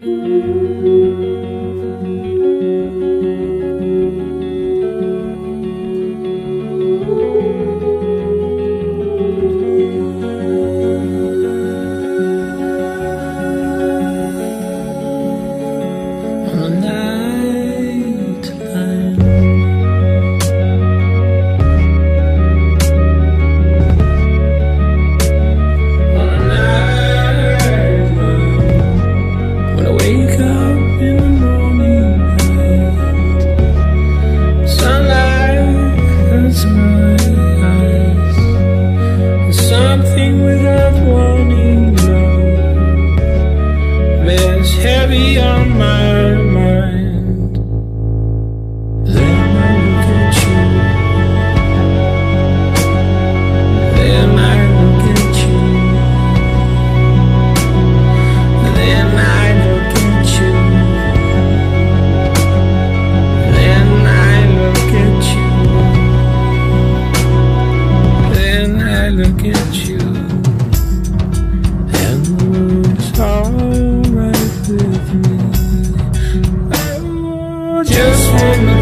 thank mm-hmm. you without warning, love heavy on my. you And the world's alright with me I just want.